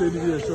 beni bir.